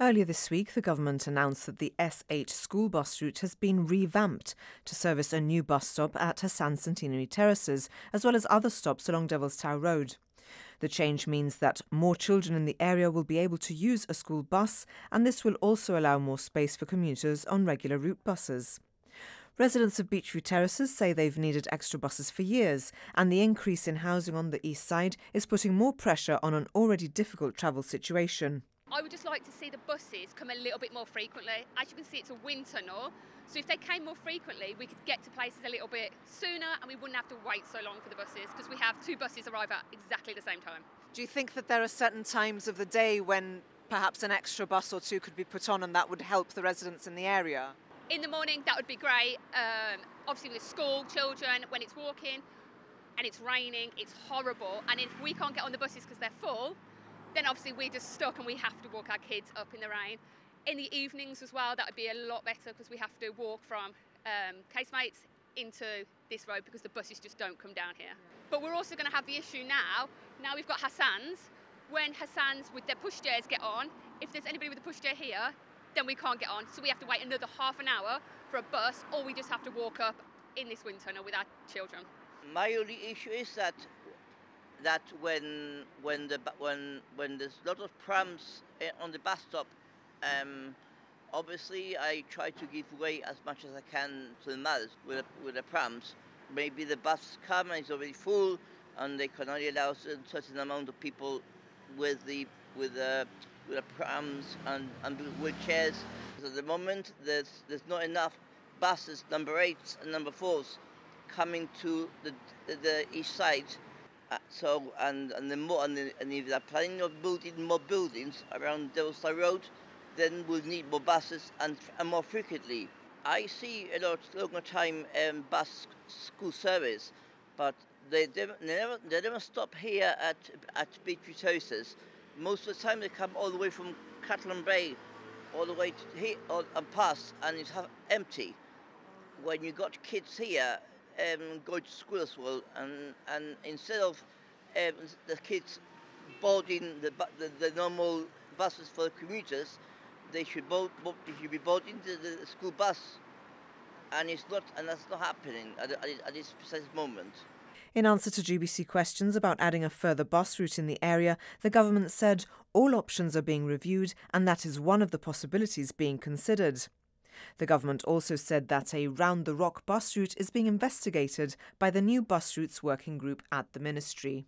Earlier this week, the government announced that the S8 school bus route has been revamped to service a new bus stop at Hassan Centenary Terraces, as well as other stops along Devil's Tower Road. The change means that more children in the area will be able to use a school bus, and this will also allow more space for commuters on regular route buses. Residents of Beechview Terraces say they've needed extra buses for years, and the increase in housing on the east side is putting more pressure on an already difficult travel situation. I would just like to see the buses come a little bit more frequently. As you can see, it's a wind tunnel, so if they came more frequently, we could get to places a little bit sooner and we wouldn't have to wait so long for the buses because we have two buses arrive at exactly the same time. Do you think that there are certain times of the day when perhaps an extra bus or two could be put on and that would help the residents in the area? In the morning, that would be great. Um, obviously, with school, children, when it's walking and it's raining, it's horrible. And if we can't get on the buses because they're full, then obviously we're just stuck and we have to walk our kids up in the rain. In the evenings as well, that would be a lot better because we have to walk from um, casemates into this road because the buses just don't come down here. But we're also going to have the issue now. Now we've got Hassan's. When Hassan's with their pushchairs get on, if there's anybody with a pushchair here, then we can't get on. So we have to wait another half an hour for a bus, or we just have to walk up in this wind tunnel with our children. My only issue is that that when when the when when there's a lot of prams eh, on the bus stop, um, obviously I try to give way as much as I can to the mothers with the, with the prams. Maybe the bus come and it's already full, and they can only allow a certain amount of people with the with the with the prams and, and wheelchairs. So At the moment, there's there's not enough buses, number eights and number fours, coming to the the east side uh, so, and, and, the more, and, the, and if they're planning on building more buildings around Devil's Road, then we'll need more buses and, and more frequently. I see a lot longer time um, bus school service, but they, they, never, they never stop here at, at Terraces. Most of the time they come all the way from Catalan Bay all the way to here or, and past, and it's empty. When you got kids here, um, going to school as well, and and instead of um, the kids boarding the, the, the normal buses for commuters, they should board, they should be boarding the, the school bus, and it's not, and that's not happening at, at, at this precise moment. In answer to GBC questions about adding a further bus route in the area, the government said all options are being reviewed and that is one of the possibilities being considered. The government also said that a round the rock bus route is being investigated by the new bus routes working group at the ministry.